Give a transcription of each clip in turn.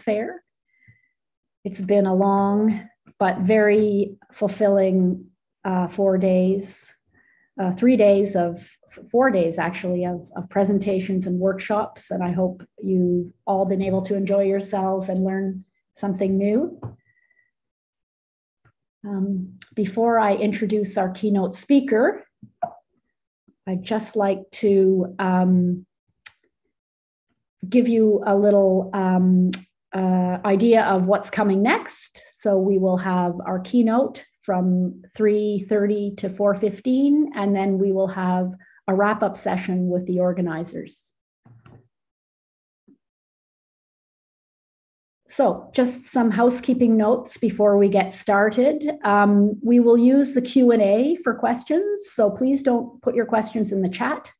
Fair. It's been a long but very fulfilling uh, four days, uh, three days of four days actually of, of presentations and workshops. And I hope you've all been able to enjoy yourselves and learn something new. Um, before I introduce our keynote speaker, I'd just like to um, give you a little um, uh, idea of what's coming next. So we will have our keynote from 3.30 to 4.15, and then we will have a wrap-up session with the organizers. So just some housekeeping notes before we get started. Um, we will use the Q&A for questions, so please don't put your questions in the chat.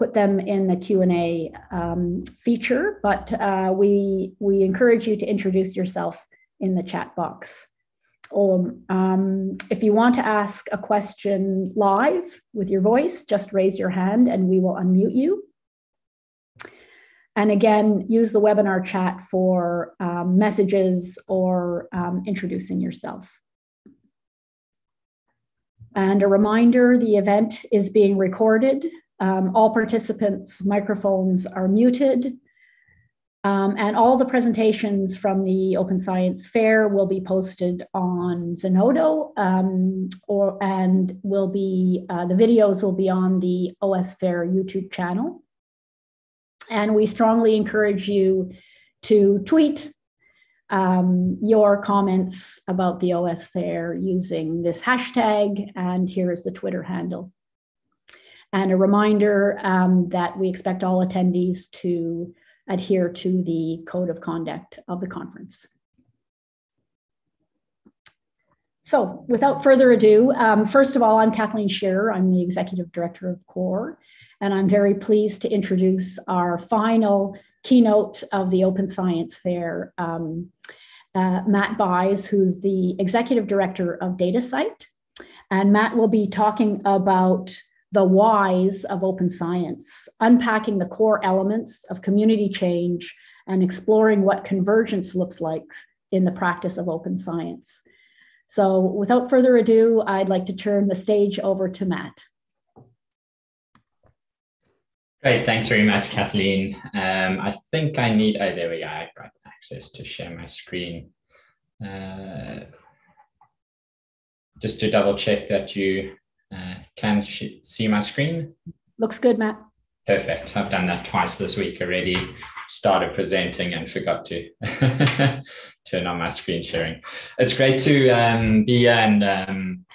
Put them in the Q&A um, feature, but uh, we, we encourage you to introduce yourself in the chat box. Or um, if you want to ask a question live with your voice, just raise your hand and we will unmute you. And again, use the webinar chat for um, messages or um, introducing yourself. And a reminder, the event is being recorded. Um, all participants' microphones are muted. Um, and all the presentations from the Open Science Fair will be posted on Zenodo um, or, and will be, uh, the videos will be on the OS Fair YouTube channel. And we strongly encourage you to tweet um, your comments about the OS Fair using this hashtag, and here is the Twitter handle. And a reminder um, that we expect all attendees to adhere to the code of conduct of the conference. So without further ado, um, first of all, I'm Kathleen Shearer. I'm the Executive Director of COAR, and I'm very pleased to introduce our final keynote of the Open Science Fair, um, uh, Matt Buys, who's the Executive Director of DataCite. And Matt will be talking about the whys of open science, unpacking the core elements of community change and exploring what convergence looks like in the practice of open science. So without further ado, I'd like to turn the stage over to Matt. Great, thanks very much, Kathleen. Um, I think I need, oh, there we go, I've got access to share my screen. Uh, just to double check that you uh, can she see my screen? Looks good, Matt. Perfect. I've done that twice this week already. Started presenting and forgot to turn on my screen sharing. It's great to um, be here and um,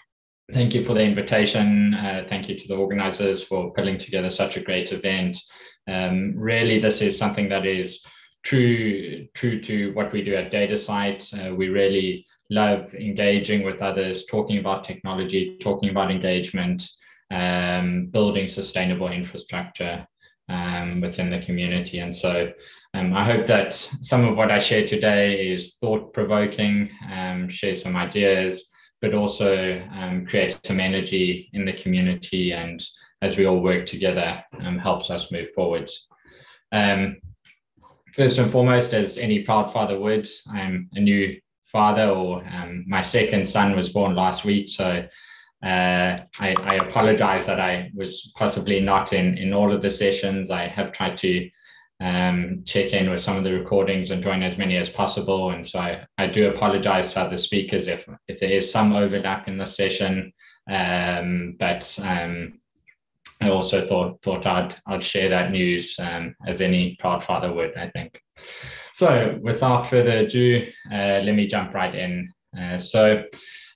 Thank you for the invitation. Uh, thank you to the organizers for putting together such a great event. Um, really, this is something that is true, true to what we do at DataCite. Uh, we really love engaging with others, talking about technology, talking about engagement, um, building sustainable infrastructure um, within the community. And so um, I hope that some of what I share today is thought provoking, um, share some ideas but also um, creates some energy in the community and as we all work together um, helps us move forwards. First and foremost, as any proud father would, I'm a new father or um, my second son was born last week. So uh, I, I, apologize that I was possibly not in, in all of the sessions. I have tried to um, check in with some of the recordings and join as many as possible. And so I, I do apologize to other speakers if, if there is some overlap in the session. Um, but um, I also thought thought I'd I'd share that news um, as any proud father would, I think. So without further ado, uh, let me jump right in. Uh, so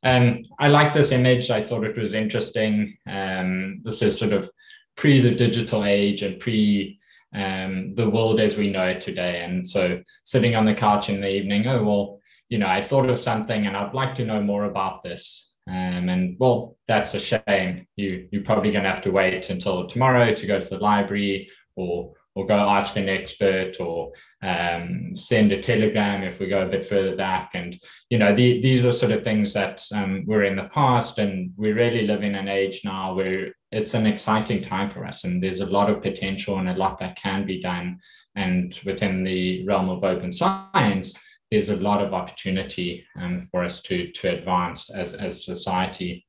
um, I like this image. I thought it was interesting. Um, this is sort of pre the digital age and pre um, the world as we know it today. And so sitting on the couch in the evening, oh, well, you know, I thought of something and I'd like to know more about this. Um, and well, that's a shame. You, you're probably going to have to wait until tomorrow to go to the library or or go ask an expert or um, send a telegram if we go a bit further back. And, you know, the, these are sort of things that um, were in the past. And we really live in an age now where it's an exciting time for us. And there's a lot of potential and a lot that can be done and within the realm of open science, there's a lot of opportunity um, for us to, to advance as, as society.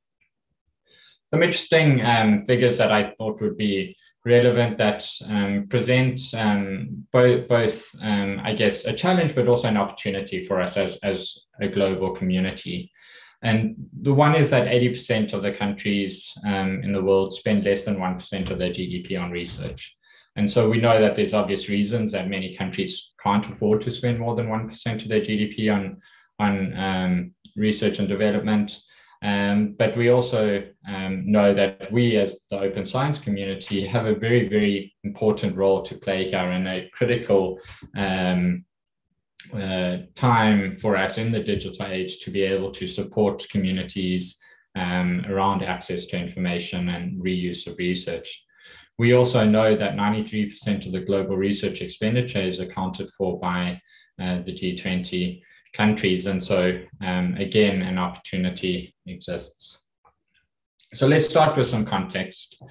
Some interesting um, figures that I thought would be relevant that um, present um, both, both um, I guess, a challenge, but also an opportunity for us as, as a global community. And the one is that 80% of the countries um, in the world spend less than 1% of their GDP on research. And so we know that there's obvious reasons that many countries can't afford to spend more than 1% of their GDP on, on um, research and development. Um, but we also um, know that we, as the open science community, have a very, very important role to play here and a critical um, uh, time for us in the digital age to be able to support communities um, around access to information and reuse of research. We also know that 93% of the global research expenditure is accounted for by uh, the G20 countries. And so, um, again, an opportunity exists. So let's start with some context.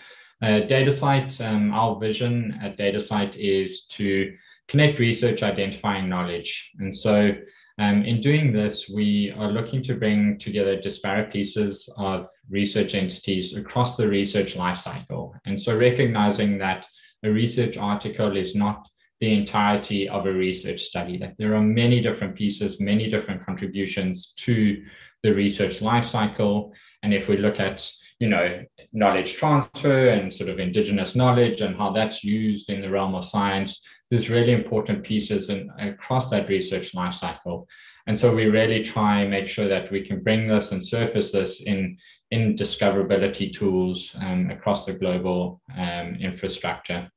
Uh, DataCite, um, our vision at DataCite is to connect research, identifying knowledge. And so um, in doing this, we are looking to bring together disparate pieces of research entities across the research lifecycle. And so recognizing that a research article is not the entirety of a research study, that there are many different pieces, many different contributions to the research lifecycle. And if we look at you know, knowledge transfer and sort of indigenous knowledge and how that's used in the realm of science. There's really important pieces in, across that research lifecycle. And so we really try and make sure that we can bring this and surface this in, in discoverability tools um, across the global um, infrastructure.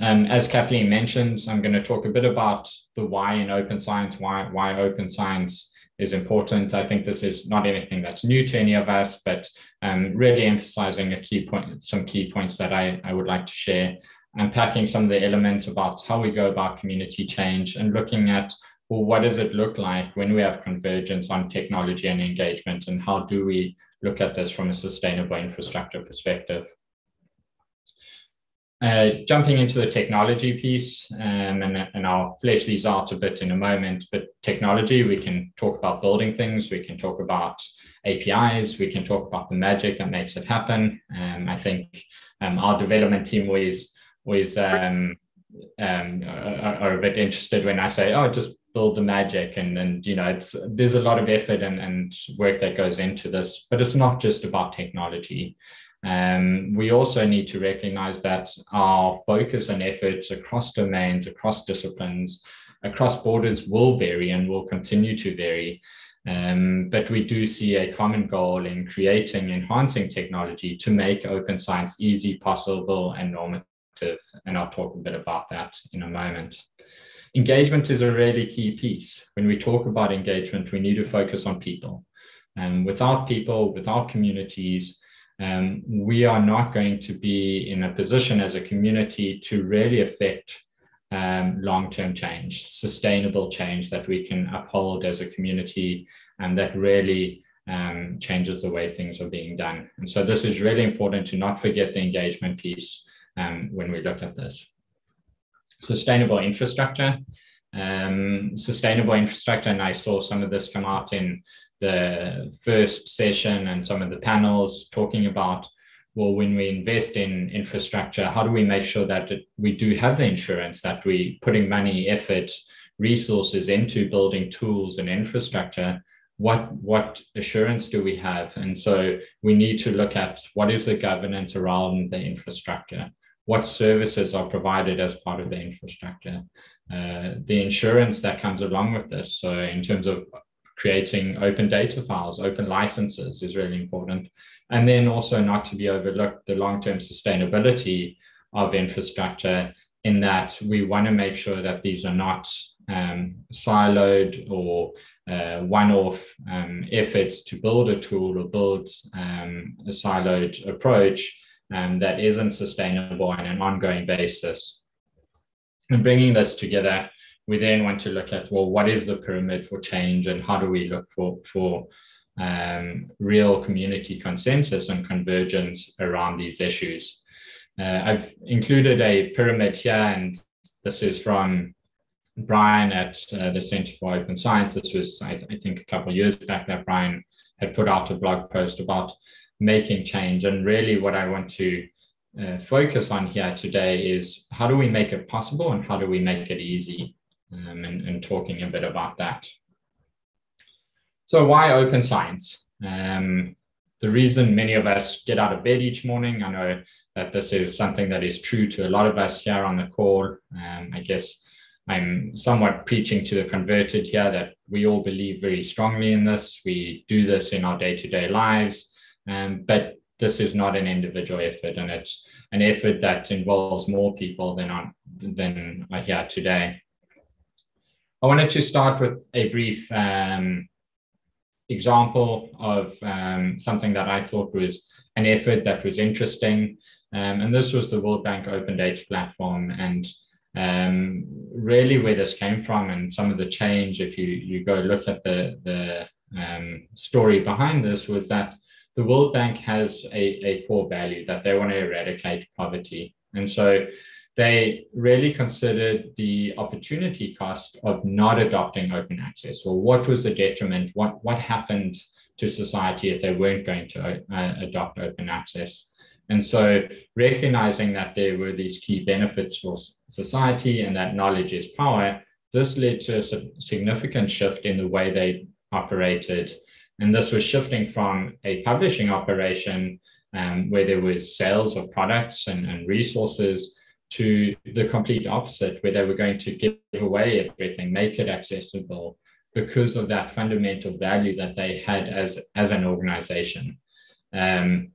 Um, as Kathleen mentioned, I'm going to talk a bit about the why in open science, why, why open science is important. I think this is not anything that's new to any of us, but um, really emphasizing a key point, some key points that I, I would like to share, unpacking some of the elements about how we go about community change and looking at well, what does it look like when we have convergence on technology and engagement, and how do we look at this from a sustainable infrastructure perspective? Uh, jumping into the technology piece, um, and, and I'll flesh these out a bit in a moment, but technology, we can talk about building things, we can talk about APIs, we can talk about the magic that makes it happen. Um, I think um, our development team always, always um, um, are, are, a bit interested when I say, oh, just build the magic and and you know it's there's a lot of effort and, and work that goes into this but it's not just about technology um, we also need to recognize that our focus and efforts across domains, across disciplines, across borders will vary and will continue to vary. Um, but we do see a common goal in creating enhancing technology to make open science easy, possible, and normative. And I'll talk a bit about that in a moment. Engagement is a really key piece. When we talk about engagement, we need to focus on people. And um, without people, without communities, um, we are not going to be in a position as a community to really affect um, long-term change, sustainable change that we can uphold as a community and that really um, changes the way things are being done. And so this is really important to not forget the engagement piece um, when we look at this. Sustainable infrastructure. Um, sustainable infrastructure, and I saw some of this come out in the first session and some of the panels talking about well when we invest in infrastructure how do we make sure that we do have the insurance that we putting money effort resources into building tools and infrastructure? What what assurance do we have? And so we need to look at what is the governance around the infrastructure? What services are provided as part of the infrastructure? Uh, the insurance that comes along with this. So in terms of creating open data files, open licenses is really important. And then also not to be overlooked the long-term sustainability of infrastructure in that we want to make sure that these are not um, siloed or uh, one-off um, efforts to build a tool or build um, a siloed approach um, that isn't sustainable on an ongoing basis. And bringing this together we then want to look at well what is the pyramid for change and how do we look for for um, real community consensus and convergence around these issues uh, i've included a pyramid here and this is from Brian at uh, the Center for Open Science. This was, I, I think, a couple of years back that Brian had put out a blog post about making change. And really, what I want to uh, focus on here today is how do we make it possible and how do we make it easy? Um, and, and, talking a bit about that. So, why open science? Um, the reason many of us get out of bed each morning, I know that this is something that is true to a lot of us here on the call. Um, I guess I'm somewhat preaching to the converted here that we all believe very strongly in this. We do this in our day to day lives, um, but this is not an individual effort, and it's an effort that involves more people than on than are here today. I wanted to start with a brief um, example of um, something that I thought was an effort that was interesting, um, and this was the World Bank Open Data Platform, and um, really where this came from and some of the change, if you, you go look at the, the um, story behind this, was that the World Bank has a, a core value that they want to eradicate poverty. And so they really considered the opportunity cost of not adopting open access or what was the detriment, what, what happened to society if they weren't going to uh, adopt open access. And so recognizing that there were these key benefits for society and that knowledge is power, this led to a significant shift in the way they operated. And this was shifting from a publishing operation um, where there was sales of products and, and resources to the complete opposite, where they were going to give away everything, make it accessible because of that fundamental value that they had as, as an organization. Um,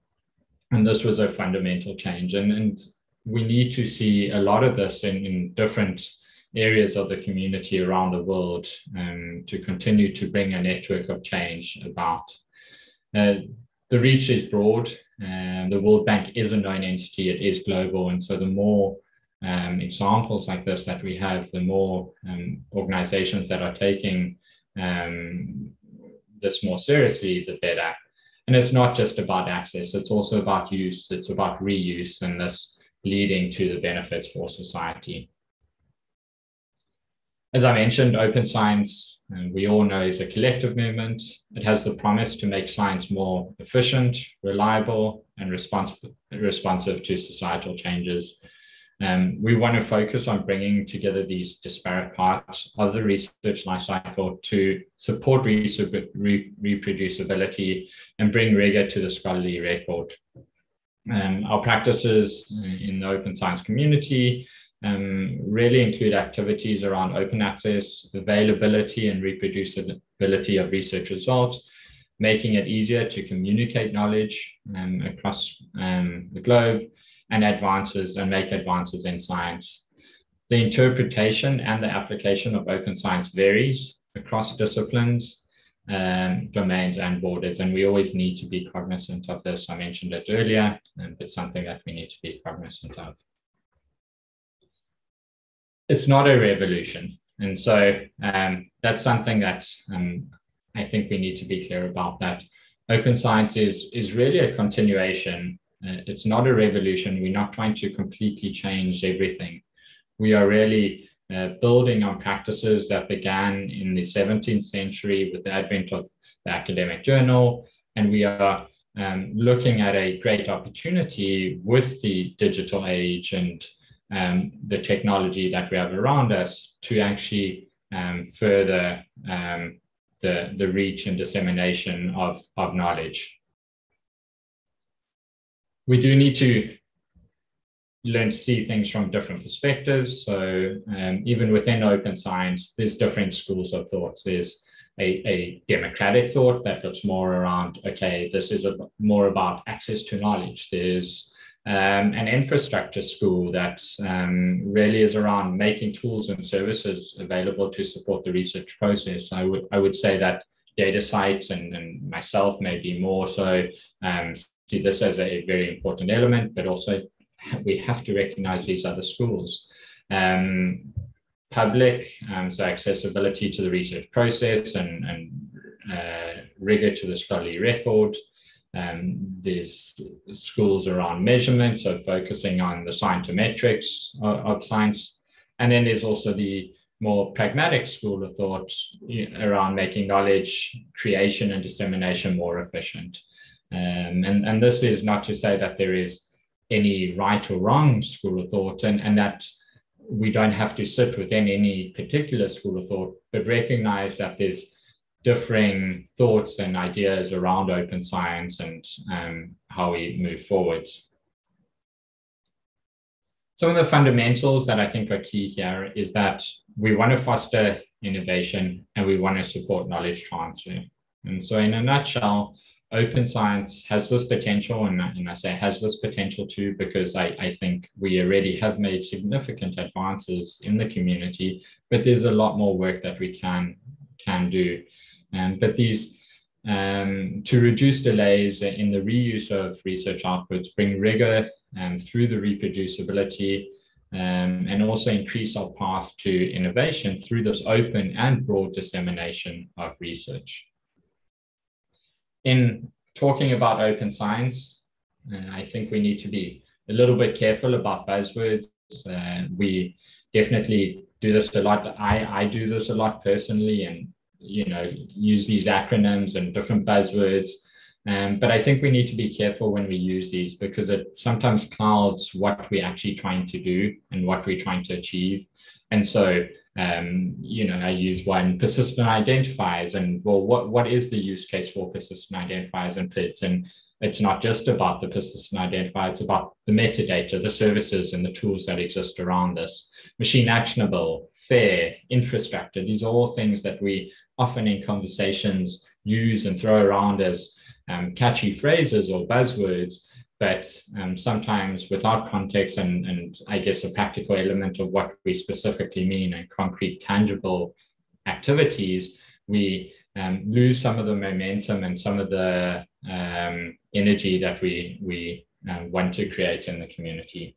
and this was a fundamental change. And, and we need to see a lot of this in, in different areas of the community around the world um, to continue to bring a network of change about. Uh, the reach is broad. and the World Bank is a known entity, it is global. And so the more um, examples like this that we have, the more um, organizations that are taking um, this more seriously, the better. And it's not just about access, it's also about use, it's about reuse, and this leading to the benefits for society. As I mentioned, open science, and we all know, is a collective movement. It has the promise to make science more efficient, reliable, and responsive, responsive to societal changes. Um, we want to focus on bringing together these disparate parts of the research lifecycle to support reproducibility and bring rigor to the scholarly record. Um, our practices in the open science community um, really include activities around open access, availability and reproducibility of research results, making it easier to communicate knowledge um, across um, the globe, and advances and make advances in science. The interpretation and the application of open science varies across disciplines, um, domains, and borders, and we always need to be cognizant of this. I mentioned it earlier, and it's something that we need to be cognizant of. It's not a revolution, and so um, that's something that um, I think we need to be clear about. That open science is is really a continuation it's not a revolution. We're not trying to completely change everything. We are really uh, building on practices that began in the 17th century with the advent of the academic journal. And we are um, looking at a great opportunity with the digital age and um, the technology that we have around us to actually um, further um, the, the reach and dissemination of, of knowledge we do need to learn to see things from different perspectives. So um, even within open science, there's different schools of thoughts. There's a, a democratic thought that looks more around, okay, this is a, more about access to knowledge. There's um, an infrastructure school that um, really is around making tools and services available to support the research process. I would I would say that DataCite and, and myself maybe more so um, see this as a very important element, but also we have to recognize these other schools. Um, public, um, so accessibility to the research process and, and uh, rigor to the scholarly record. Um, there's schools around measurement, so focusing on the scientometrics of, of science. And then there's also the more pragmatic school of thought around making knowledge creation and dissemination more efficient. Um, and, and this is not to say that there is any right or wrong school of thought and, and that we don't have to sit within any particular school of thought, but recognize that there's differing thoughts and ideas around open science and um, how we move forwards. Some of the fundamentals that I think are key here is that we want to foster innovation and we want to support knowledge transfer. And so, in a nutshell, open science has this potential, and, and I say has this potential too, because I, I think we already have made significant advances in the community, but there's a lot more work that we can can do. Um, but these um, to reduce delays in the reuse of research outputs, bring rigor um, through the reproducibility, um, and also increase our path to innovation through this open and broad dissemination of research. In talking about open science, uh, I think we need to be a little bit careful about buzzwords. Uh, we definitely do this a lot. I, I do this a lot personally and, you know, use these acronyms and different buzzwords. Um, but I think we need to be careful when we use these because it sometimes clouds what we're actually trying to do and what we're trying to achieve. And so, um, you know, I use one persistent identifiers and well, what, what is the use case for persistent identifiers and PIDs? And it's not just about the persistent identifier, it's about the metadata, the services and the tools that exist around this. Machine actionable, fair, infrastructure, these are all things that we often in conversations use and throw around as um, catchy phrases or buzzwords, but um, sometimes without context and, and I guess a practical element of what we specifically mean and concrete, tangible activities, we um, lose some of the momentum and some of the um, energy that we, we uh, want to create in the community.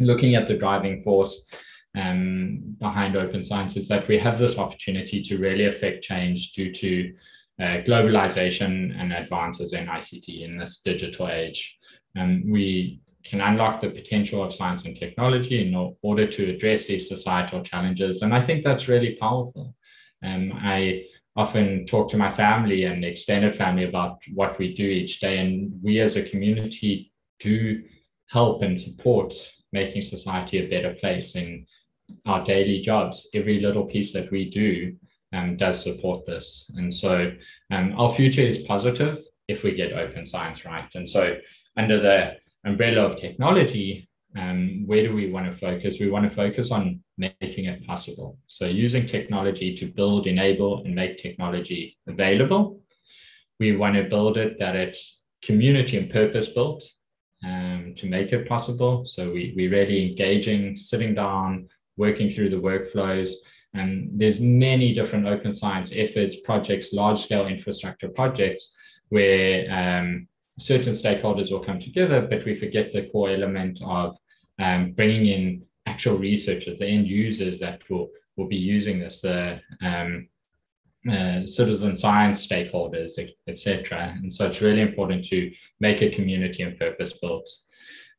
Looking at the driving force um, behind open science is that we have this opportunity to really affect change due to uh, globalization and advances in ICT in this digital age. And we can unlock the potential of science and technology in order to address these societal challenges. And I think that's really powerful. Um, I often talk to my family and extended family about what we do each day. And we as a community do help and support making society a better place in our daily jobs. Every little piece that we do um, does support this. And so um, our future is positive if we get open science right. And so under the umbrella of technology, um, where do we want to focus? We want to focus on making it possible. So using technology to build, enable, and make technology available. We want to build it that it's community and purpose built um, to make it possible. So we, we're really engaging, sitting down, working through the workflows, and there's many different open science efforts, projects, large scale infrastructure projects where um, certain stakeholders will come together, but we forget the core element of um, bringing in actual researchers, the end users that will, will be using this, the um, uh, citizen science stakeholders, etc. And so it's really important to make a community and purpose built.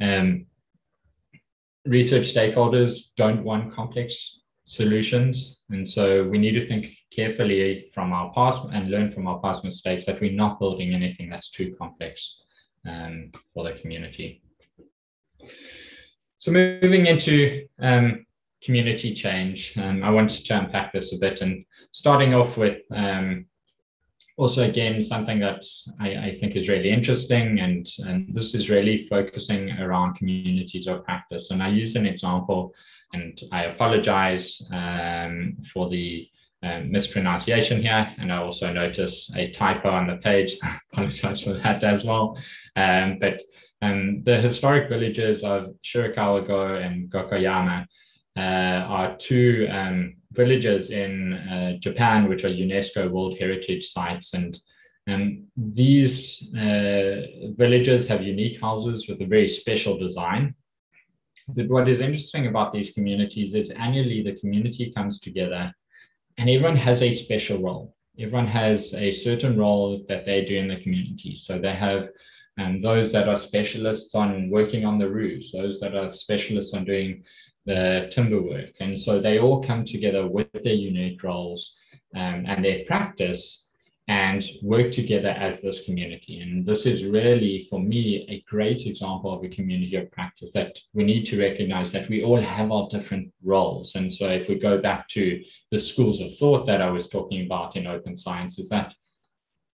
Um, research stakeholders don't want complex solutions. And so we need to think carefully from our past and learn from our past mistakes that we're not building anything that's too complex um, for the community. So moving into um, community change, um, I wanted to unpack this a bit and starting off with um, also again something that I, I, think is really interesting and, and this is really focusing around communities of practice. And I use an example and I apologize um, for the um, mispronunciation here. And I also notice a typo on the page. apologize for that as well. Um, but um, the historic villages of Shirakawa-go and Gokoyama uh, are two um, villages in uh, Japan, which are UNESCO World Heritage Sites. And um, these uh, villages have unique houses with a very special design. What is interesting about these communities is annually the community comes together and everyone has a special role. Everyone has a certain role that they do in the community. So they have um, those that are specialists on working on the roofs, those that are specialists on doing the timber work. And so they all come together with their unique roles um, and their practice and work together as this community. And this is really, for me, a great example of a community of practice that we need to recognize that we all have our different roles. And so, if we go back to the schools of thought that I was talking about in open science, is that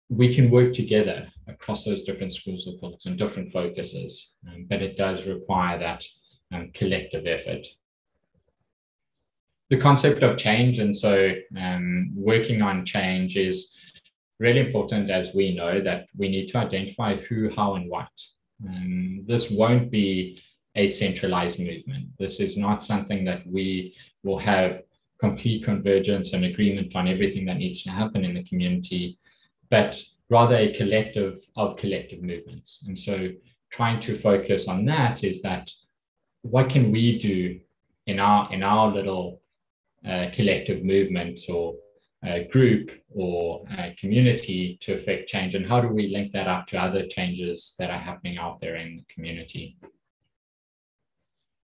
we can work together across those different schools of thoughts and different focuses, um, but it does require that um, collective effort. The concept of change, and so um, working on change is really important as we know that we need to identify who, how, and what. Um, this won't be a centralized movement. This is not something that we will have complete convergence and agreement on everything that needs to happen in the community, but rather a collective of collective movements. And so trying to focus on that is that what can we do in our in our little uh, collective movements or uh, group or uh, community to affect change? And how do we link that up to other changes that are happening out there in the community?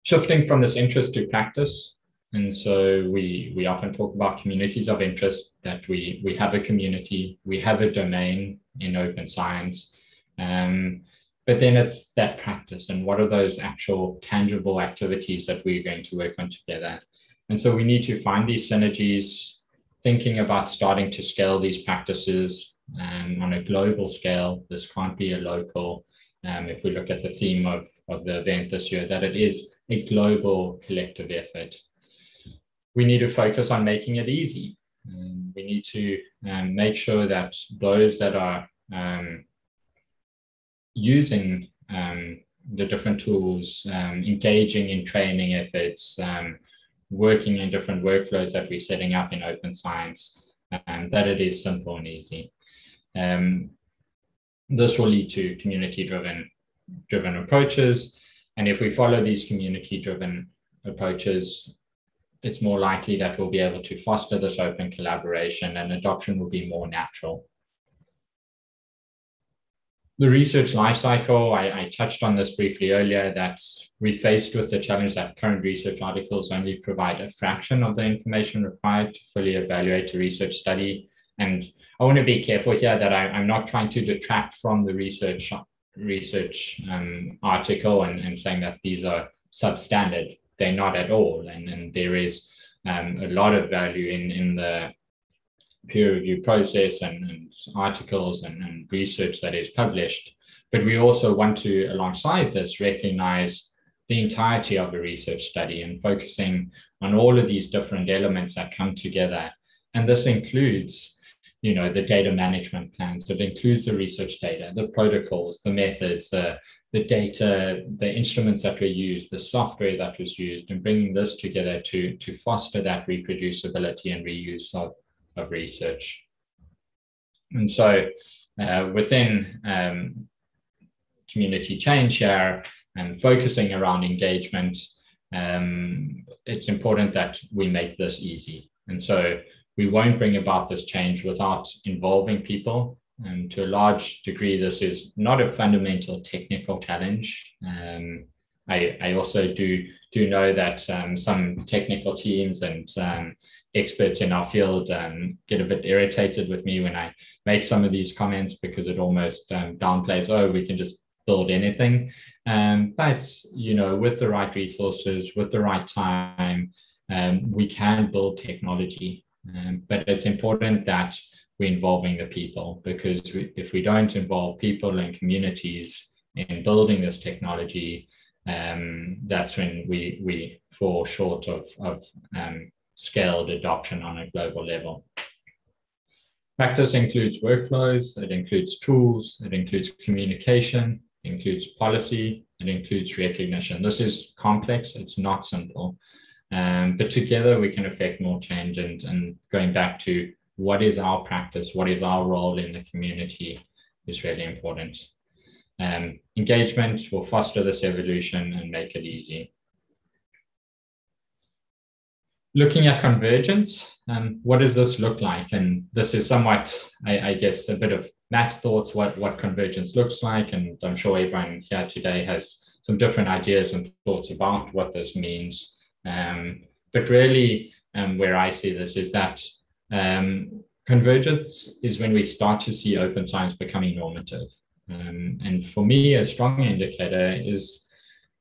Shifting from this interest to practice. And so we we often talk about communities of interest that we we have a community we have a domain in open science um, but then it's that practice and what are those actual tangible activities that we're going to work on together? And so we need to find these synergies thinking about starting to scale these practices um, on a global scale. This can't be a local. Um, if we look at the theme of, of the event this year, that it is a global collective effort. We need to focus on making it easy. Um, we need to um, make sure that those that are um, using um, the different tools, engaging in training efforts, working in different workflows that we're setting up in open science, and that it is simple and easy. Um, this will lead to community driven driven approaches. And if we follow these community driven approaches, it's more likely that we'll be able to foster this open collaboration and adoption will be more natural the research lifecycle, I, I touched on this briefly earlier, that we're faced with the challenge that current research articles only provide a fraction of the information required to fully evaluate a research study. And I want to be careful here that I, am not trying to detract from the research research um, article and, and saying that these are substandard. They're not at all. And, and there is um, a lot of value in, in the peer review process and, and articles and, and, research that is published. But we also want to, alongside this, recognize the entirety of a research study and focusing on all of these different elements that come together. And this includes, you know, the data management plans. It includes the research data, the protocols, the methods, the, the data, the instruments that were used, the software that was used, and bringing this together to, to foster that reproducibility and reuse of, of research. And so uh, within um, community change here and focusing around engagement, um, it's important that we make this easy. And so we won't bring about this change without involving people. And to a large degree, this is not a fundamental technical challenge. Um, I, I also do do know that um, some technical teams and um, experts in our field um, get a bit irritated with me when I make some of these comments because it almost um, downplays, oh, we can just build anything. Um, but you know, with the right resources, with the right time, um, we can build technology. but it's important that we're involving the people because we, if we don't involve people and communities in building this technology, um, that's when we we fall short of, of um, scaled adoption on a global level. Practice includes workflows, it includes tools, it includes communication, it includes policy, it includes recognition. This is complex, it's not simple. Um, but together we can affect more change and, and going back to what is our practice, what is our role in the community is really important. Um, engagement will foster this evolution and make it easy. Looking at convergence, um, what does this look like? And this is somewhat, I, I, guess, a bit of Matt's thoughts, what, what convergence looks like. And I'm sure everyone here today has some different ideas and thoughts about what this means. Um, but really, um, where I see this is that um, convergence is when we start to see open science becoming normative. Um, and for me, a strong indicator is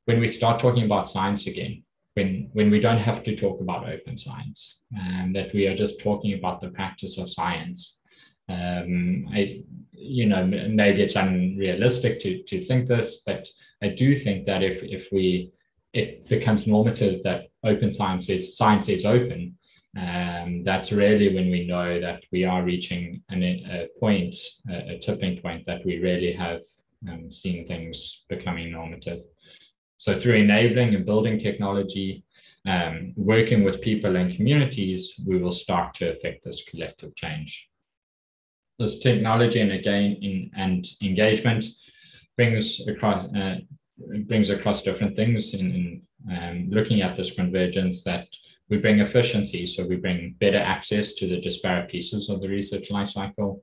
when we start talking about science again, when, when we don't have to talk about open science, and that we are just talking about the practice of science. Um, I, you know, maybe it's unrealistic to, to think this, but I do think that if, if we, it becomes normative that open science is science is open, um, that's really when we know that we are reaching an, a point, a, a, tipping point that we really have um, seen things becoming normative. So through enabling and building technology, um, working with people and communities, we will start to affect this collective change. This technology and again in, and engagement brings across uh, brings across different things in, in um, looking at this convergence that we bring efficiency, so we bring better access to the disparate pieces of the research lifecycle.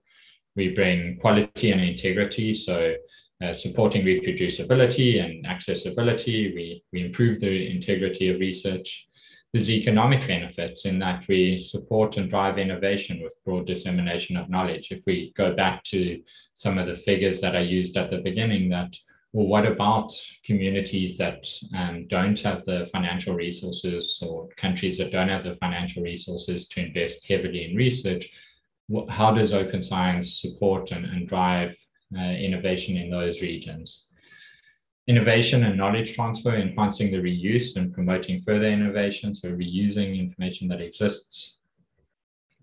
We bring quality and integrity, so uh, supporting reproducibility and accessibility. We, we improve the integrity of research. There's economic benefits in that we support and drive innovation with broad dissemination of knowledge. If we go back to some of the figures that I used at the beginning, that well, what about communities that um, don't have the financial resources or countries that don't have the financial resources to invest heavily in research? How does open science support and, and drive innovation in those regions? Innovation and knowledge transfer, enhancing the reuse and promoting further innovation, so reusing information that exists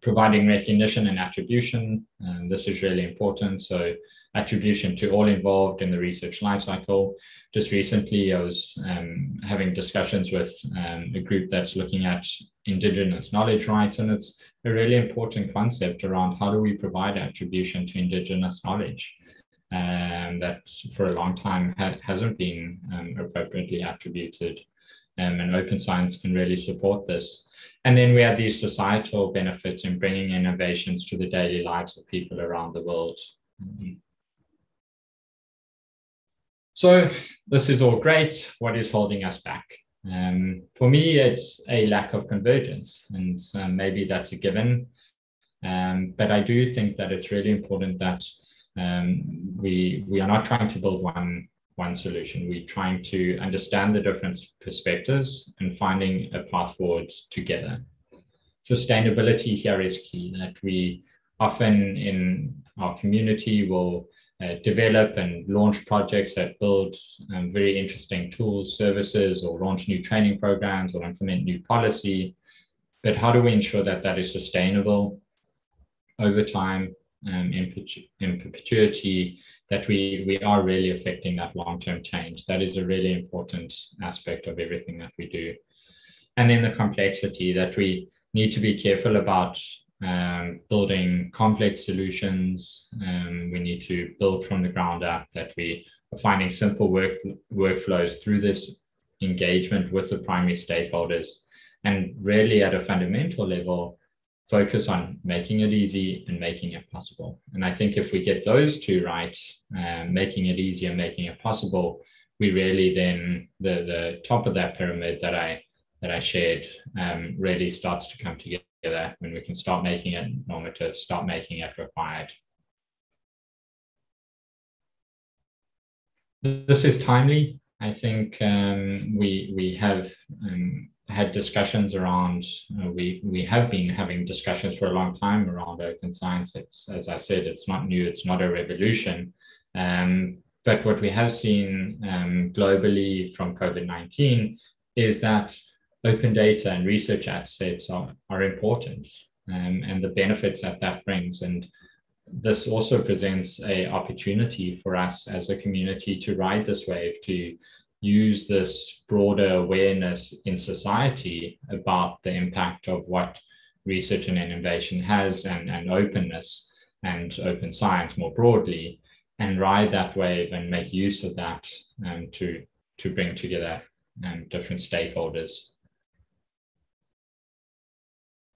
providing recognition and attribution. And this is really important. So attribution to all involved in the research lifecycle. Just recently, I was um, having discussions with um, a group that's looking at Indigenous knowledge rights, and it's a really important concept around how do we provide attribution to Indigenous knowledge. Um, that for a long time ha- hasn't been um, appropriately attributed. Um, and open science can really support this. And then we have these societal benefits in bringing innovations to the daily lives of people around the world. So this is all great. What is holding us back? Um, for me, it's a lack of convergence, and um, maybe that's a given. Um, but I do think that it's really important that um, we we are not trying to build one one solution. We're trying to understand the different perspectives and finding a path forward together. Sustainability here is key, that we often in our community will uh, develop and launch projects that build um, very interesting tools, services, or launch new training programs or implement new policy. But how do we ensure that that is sustainable over time um, in, in perpetuity that we we are really affecting that long-term change. That is a really important aspect of everything that we do. And then the complexity that we need to be careful about um, building complex solutions. Um, we need to build from the ground up that we are finding simple work workflows through this engagement with the primary stakeholders. And really at a fundamental level, focus on making it easy and making it possible. And I think if we get those two right, uh, making it easy and making it possible, we really then the the top of that pyramid that I that I shared um, really starts to come together when we can start making it normative, start making it required. This is timely. I think um, we we have um, had discussions around uh, we we have been having discussions for a long time around open science. It's as i said it's not new it's not a revolution. Um, but what we have seen um, globally from covid-19 is that open data and research assets are, are important um, and the benefits that that brings. And this also presents a opportunity for us as a community to ride this wave to use this broader awareness in society about the impact of what research and innovation has and, and openness and open science more broadly and ride that wave and make use of that um, to, to bring together um, different stakeholders.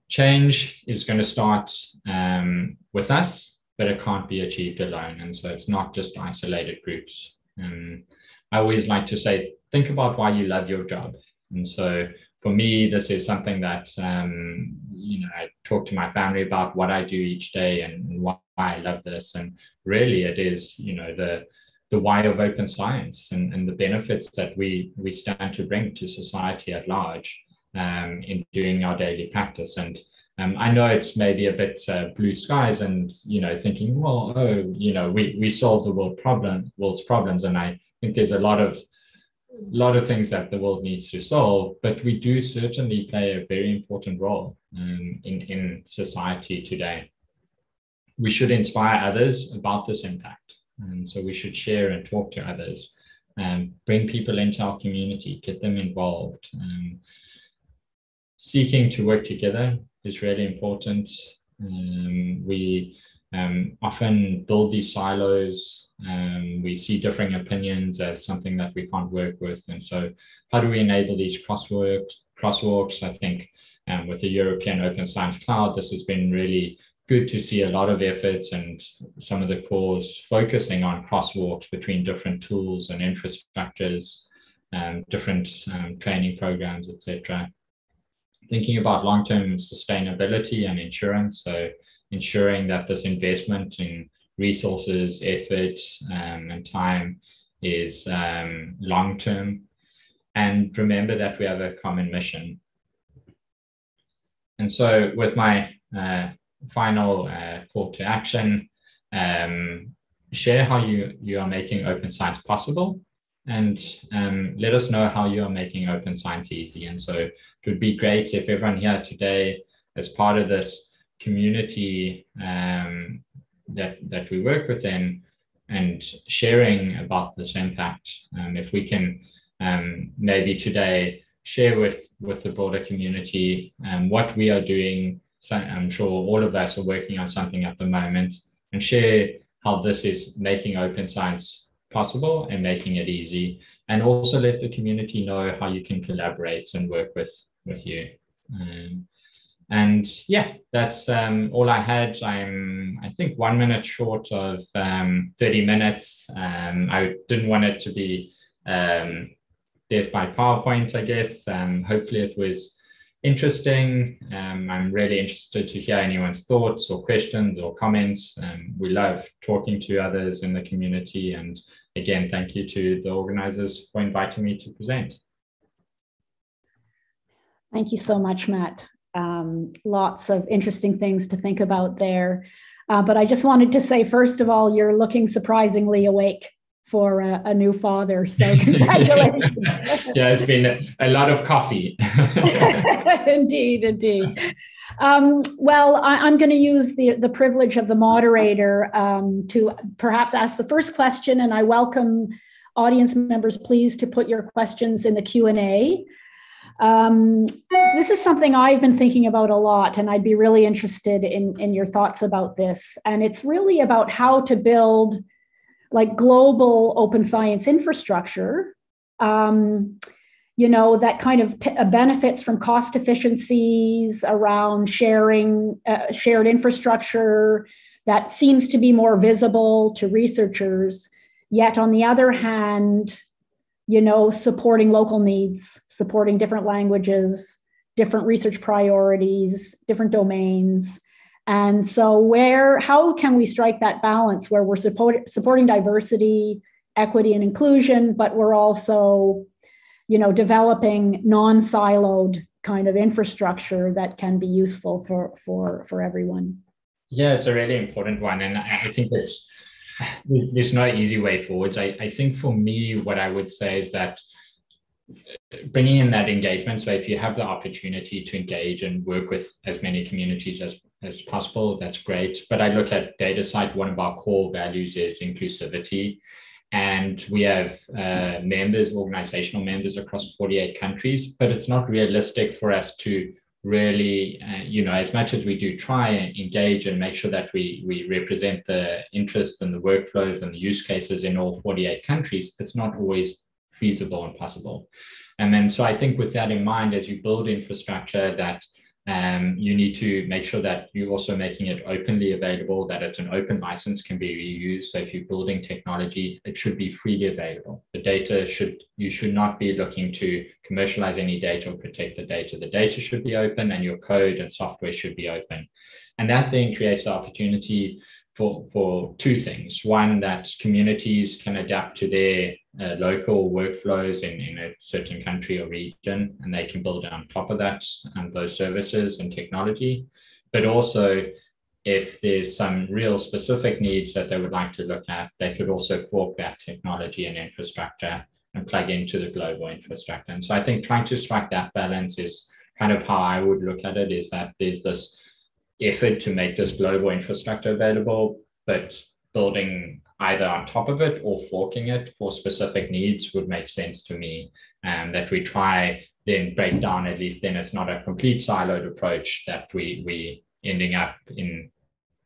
Change is going to start um, with us, but it can't be achieved alone. And so it's not just isolated groups. Um, I always like to say, think about why you love your job. And so for me, this is something that um, you know I talk to my family about what I do each day and why I love this. And really, it is you know the the why of open science and, and the benefits that we we stand to bring to society at large um, in doing our daily practice. And um, I know it's maybe a bit uh, blue skies and you know thinking, well, oh, you know, we we solve the world problem world's problems, and I think there's a lot of lot of things that the world needs to solve, but we do certainly play a very important role um, in, in society today. We should inspire others about this impact. And so we should share and talk to others and bring people into our community, get them involved. Um, seeking to work together is really important. Um, we um, often build these silos. Um, we see differing opinions as something that we can't work with. And so, how do we enable these crossworks? Crosswalks, I think, um, with the European Open Science Cloud, this has been really good to see a lot of efforts and some of the cores focusing on crosswalks between different tools and infrastructures, um, different um, training programs, etc. Thinking about long-term sustainability and insurance, so ensuring that this investment in resources, effort, um, and time is um, long term. And remember that we have a common mission. And so, with my uh, final uh, call to action, um, share how you, you are making open science possible and um, let us know how you are making open science easy. And so, it would be great if everyone here today, as part of this community um, that that we work within and sharing about this impact. Um, if we can um, maybe today share with with the broader community um, what we are doing. So I'm sure all of us are working on something at the moment and share how this is making open science possible and making it easy and also let the community know how you can collaborate and work with with you um, and yeah, that's um, all I had. I'm, I think, one minute short of um, 30 minutes. Um, I didn't want it to be um, death by PowerPoint, I guess. Um, hopefully, it was interesting. Um, I'm really interested to hear anyone's thoughts or questions or comments. we love talking to others in the community. And again, thank you to the organizers for inviting me to present. Thank you so much, Matt um, lots of interesting things to think about there. Uh, but I just wanted to say, first of all, you're looking surprisingly awake for a, a new father. So congratulations. yeah, it's been a lot of coffee. indeed, indeed. Um, well, I, am going to use the, the privilege of the moderator um, to perhaps ask the first question, and I welcome audience members, please, to put your questions in the Q&A. Um, this is something I've been thinking about a lot, and I'd be really interested in, in your thoughts about this. And it's really about how to build like global open science infrastructure. Um, you know that kind of t- uh, benefits from cost efficiencies around sharing uh, shared infrastructure that seems to be more visible to researchers yet on the other hand you know, supporting local needs, supporting different languages, different research priorities, different domains. And so, where, how can we strike that balance where we're support, supporting diversity, equity, and inclusion, but we're also, you know, developing non-siloed kind of infrastructure that can be useful for for for everyone. Yeah, it's a really important one, and I think it's there's, no easy way forwards. I, I think for me, what I would say is that bringing in that engagement. So if you have the opportunity to engage and work with as many communities as, as possible, that's great. But I look at DataCite, one of our core values is inclusivity. And we have uh, members, organizational members across 48 countries, but it's not realistic for us to really, uh, you know, as much as we do try and engage and make sure that we, we represent the interests and the workflows and the use cases in all 48 countries, it's not always feasible and possible. And then, so I think with that in mind, as you build infrastructure that um, you need to make sure that you're also making it openly available, that it's an open license, can be reused. So if you're building technology, it should be freely available. The data should, you should not be looking to commercialize any data or protect the data. The data should be open and your code and software should be open. And that then creates the opportunity for, for two things. One, that communities can adapt to their uh, local workflows in, in a certain country or region, and they can build on top of that and um, those services and technology. But also, if there's some real specific needs that they would like to look at, they could also fork that technology and infrastructure and plug into the global infrastructure. And so I think trying to strike that balance is kind of how I would look at it is that there's this effort to make this global infrastructure available, but building either on top of it or forking it for specific needs would make sense to me. And um, that we try then break down at least then it's not a complete siloed approach that we we ending up in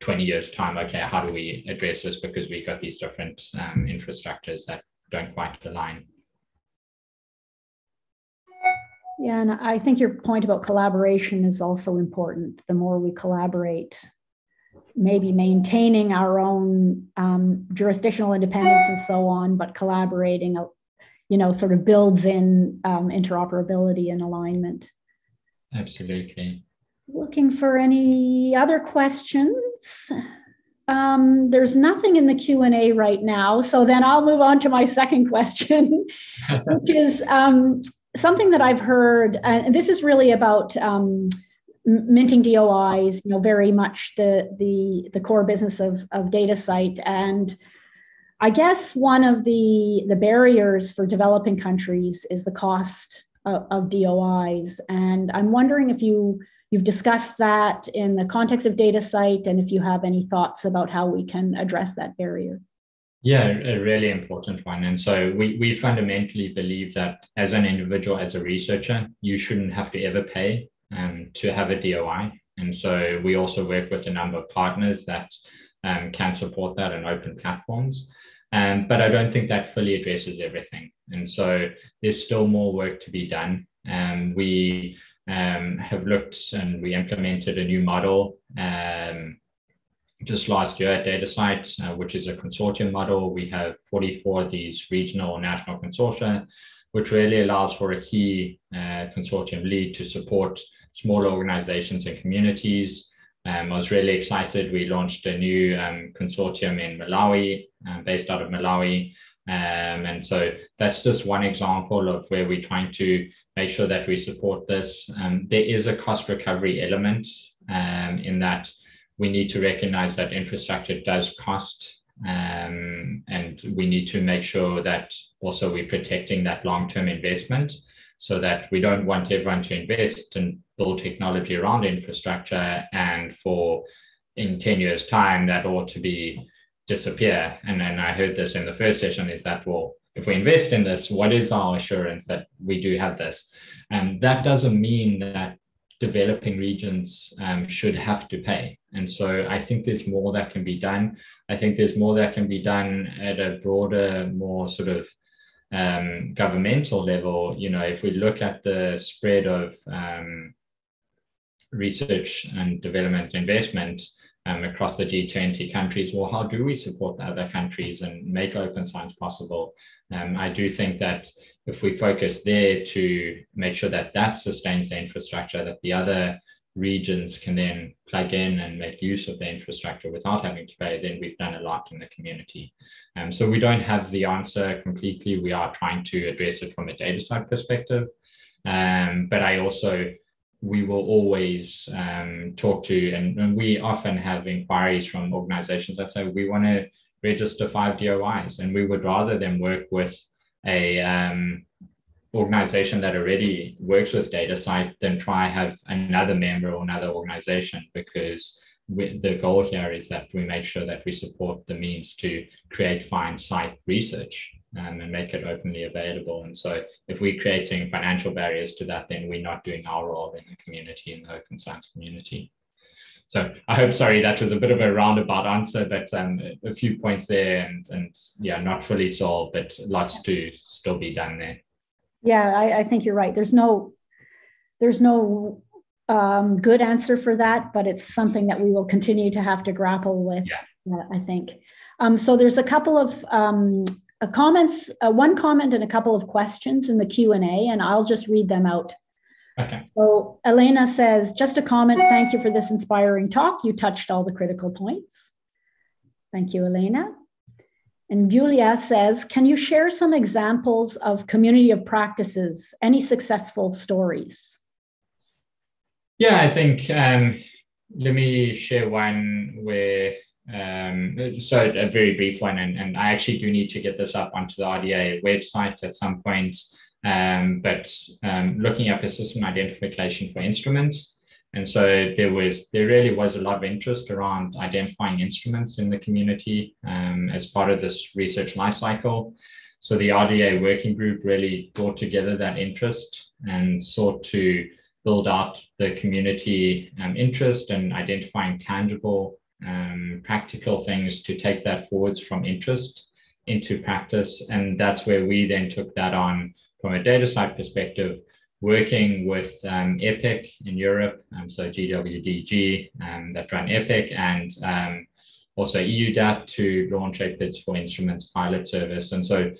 20 years time okay how do we address this because we've got these different um, infrastructures that don't quite align yeah, and I think your point about collaboration is also important. The more we collaborate, maybe maintaining our own um, jurisdictional independence and so on, but collaborating, uh, you know, sort of builds in um, interoperability and alignment. Absolutely. Looking for any other questions? Um, there's nothing in the q&a right now so then i'll move on to my second question which is um, something that I've heard, and this is really about um, minting DOIs, you know, very much the the the core business of of DataCite, and I guess one of the the barriers for developing countries is the cost of, of DOIs, and I'm wondering if you you've discussed that in the context of DataCite, and if you have any thoughts about how we can address that barrier. Yeah, a really important one. And so we, we fundamentally believe that as an individual, as a researcher, you shouldn't have to ever pay um, to have a DOI. And so we also work with a number of partners that um, can support that and open platforms. Um, but I don't think that fully addresses everything. And so there's still more work to be done. Um, we um, have looked and we implemented a new model um, just last year at DataCite, uh, which is a consortium model, we have 44 of these regional national consortia, which really allows for a key uh, consortium lead to support small organizations and communities. Um, I was really excited. We launched a new um, consortium in Malawi, uh, based out of Malawi. Um, and so that's just one example of where we're trying to make sure that we support this. Um, there is a cost recovery element um, in that we need to recognize that infrastructure does cost um, and we need to make sure that also we're protecting that long-term investment so that we don't want everyone to invest and build technology around infrastructure and for in 10 years time that ought to be disappear. And then i heard this in the first session is that well if we invest in this what is our assurance that we do have this? And that doesn't mean that developing regions um, should have to pay. And so I think there's more that can be done. I think there's more that can be done at a broader, more sort of um, governmental level. You know, if we look at the spread of um, research and development investment um, across the G20 countries, well, how do we support the other countries and make open science possible? Um, I do think that if we focus there to make sure that that sustains the infrastructure, that the other regions can then plug in and make use of the infrastructure without having to pay, then we've done a lot in the community. Um, so we don't have the answer completely. We are trying to address it from a DataCite perspective. Um, but I also we will always um, talk to, and, and, we often have inquiries from organizations that say we want to register five DOIs, and we would rather them work with a um, organization that already works with DataCite than try have another member or another organization because we, the goal here is that we make sure that we support the means to create fine site research um, and make it openly available. And so if we're creating financial barriers to that, then we're not doing our role in the community, in the open science community. So I hope, sorry, that was a bit of a roundabout answer, but um, a few points there and, and yeah, not fully solved, but lots to still be done there. Yeah, I, I think you're right. There's no, there's no um, good answer for that, but it's something that we will continue to have to grapple with. Yeah. Uh, I think. Um, so there's a couple of um, uh, comments, uh, one comment and a couple of questions in the Q and A, and I'll just read them out. Okay. So Elena says, just a comment. Thank you for this inspiring talk. You touched all the critical points. Thank you, Elena. And Julia says, can you share some examples of community of practices, any successful stories? Yeah, I think, um, let me share one where, um, so a very brief one, and, and I actually do need to get this up onto the RDA website at some point. Um, but um, looking at persistent identification for instruments, and so there was there really was a lot of interest around identifying instruments in the community um, as part of this research lifecycle. So the RDA working group really brought together that interest and sought to build out the community um, interest and identifying tangible, um, practical things to take that forwards from interest into practice. And that's where we then took that on from a DataCite perspective working with um, EPIC in Europe, um, so GWDG um, that run EPIC, and um, also EUDAT to launch a PIDS for instruments pilot service. And so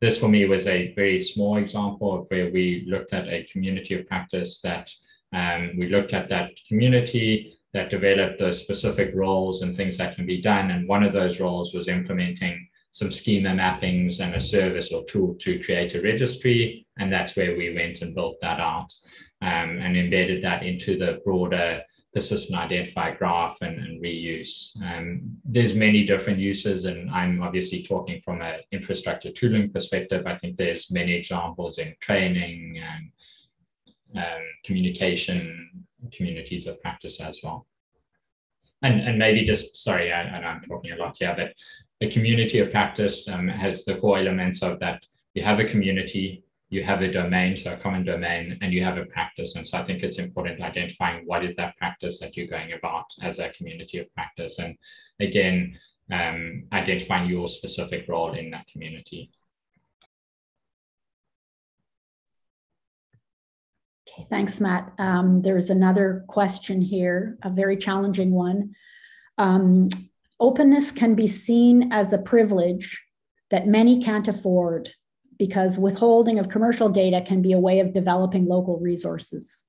this for me was a very small example of where we looked at a community of practice that um, we looked at that community that developed those specific roles and things that can be done. And one of those roles was implementing some schema mappings and a service or tool to create a registry. And that's where we went and built that out um, and embedded that into the broader persistent identifier graph and, and reuse. Um, there's many different uses, and I'm obviously talking from an infrastructure tooling perspective. I think there's many examples in training and um, communication communities of practice as well. And, and maybe just, sorry, I, I I'm talking a lot here, but a community of practice um, has the core elements of that you have a community, you have a domain, so a common domain, and you have a practice. And so I think it's important identifying what is that practice that you're going about as a community of practice. And again, um, identifying your specific role in that community. Okay, thanks, Matt. Um, there's another question here, a very challenging one. Um, openness can be seen as a privilege that many can't afford because withholding of commercial data can be a way of developing local resources.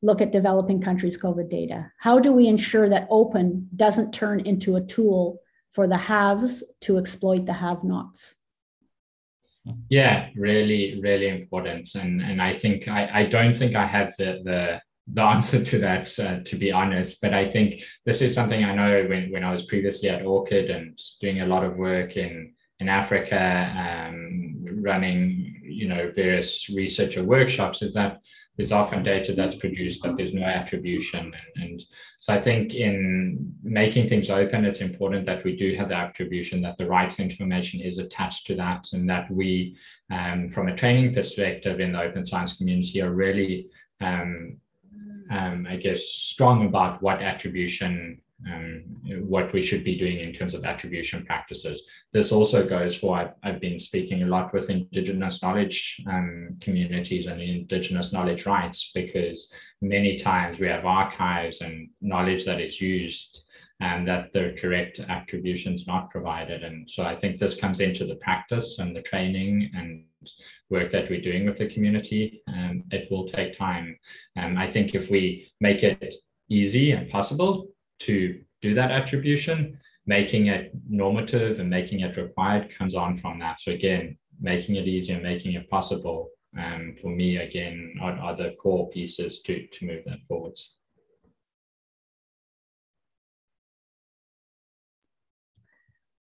Look at developing countries' COVID data. How do we ensure that open doesn't turn into a tool for the haves to exploit the have nots? Yeah, really, really important. And and I think I, I don't think I have the the the answer to that, uh, to be honest. But I think this is something I know when, when I was previously at ORCID and doing a lot of work in in Africa, um, running you know various researcher workshops, is that there's often data that's produced that there's no attribution, and, and so I think in making things open, it's important that we do have the attribution, that the rights information is attached to that, and that we, um, from a training perspective in the open science community, are really um, um, I guess, strong about what attribution, um, what we should be doing in terms of attribution practices. This also goes for, I've, I've been speaking a lot with Indigenous knowledge um, communities and Indigenous knowledge rights, because many times we have archives and knowledge that is used and that the correct attribution is not provided. And so I think this comes into the practice and the training and work that we're doing with the community. Um, it will take time. Um, I think if we make it easy and possible to do that attribution, making it normative and making it required comes on from that. So again, making it easier, making it possible um, for me again are, are the core pieces to, to move that forwards.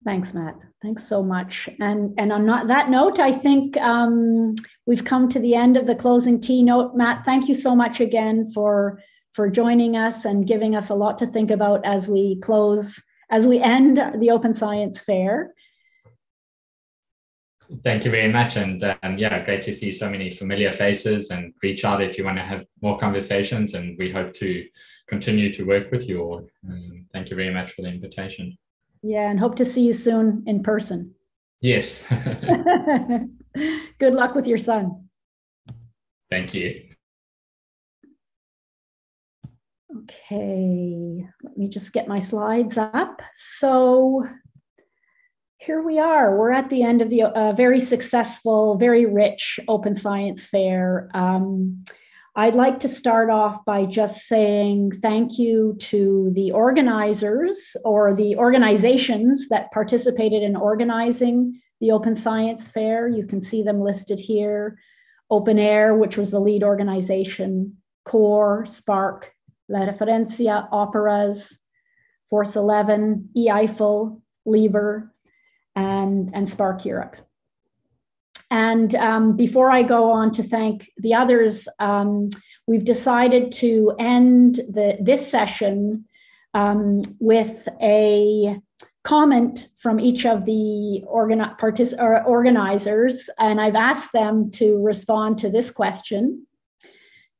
Thanks, Matt. Thanks so much. And and on not, that note, I think um, we've come to the end of the closing keynote. Matt, thank you so much again for for joining us and giving us a lot to think about as we close, as we end the Open Science Fair. Thank you very much. And um, yeah, great to see so many familiar faces and reach out if you want to have more conversations. And we hope to continue to work with you all. Um, thank you very much for the invitation. Yeah, and hope to see you soon in person. Yes. Good luck with your son. Thank you. Okay, let me just get my slides up. So here we are. We're at the end of the uh, very successful, very rich Open Science Fair. Um, I'd like to start off by just saying thank you to the organizers or the organizations that participated in organizing the Open Science Fair. You can see them listed here. OpenAIRE, which was the lead organization, COAR, SPARC, La Referencia, Operas, Force 11, EIFL, LIBER, and, and SPARC Europe. And um, before I go on to thank the others, um, we've decided to end the, this session um, with a comment from each of the organi- partic- organizers, and I've asked them to respond to this question.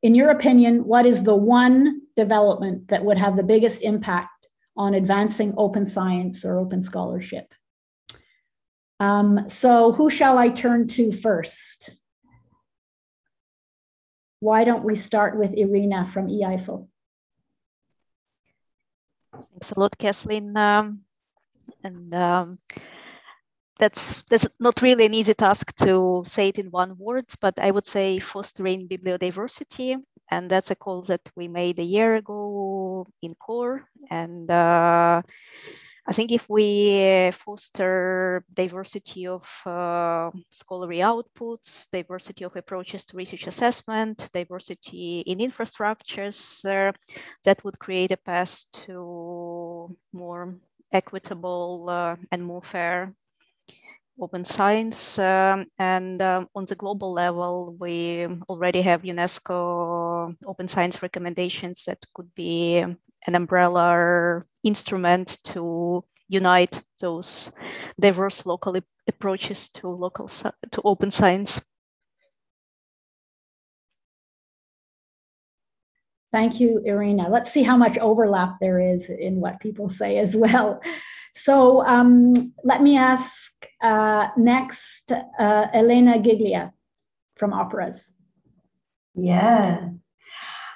In your opinion, what is the one development that would have the biggest impact on advancing open science or open scholarship? Um, so who shall I turn to first? Why don't we start with Irina from EIFL? Thanks a lot, Kathleen. Um, and um, that's that's not really an easy task to say it in one word, but I would say fostering bibliodiversity, and that's a call that we made a year ago in COAR, and uh, I think if we foster diversity of uh, scholarly outputs, diversity of approaches to research assessment, diversity in infrastructures, uh, that would create a path to more equitable uh, and more fair open science. Um, and um, on the global level, we already have UNESCO open science recommendations that could be an umbrella instrument to unite those diverse local approaches to local to open science. Thank you, Irina. Let's see how much overlap there is in what people say as well. So um, let me ask uh, next uh, Elena Giglia from Operas. Yeah,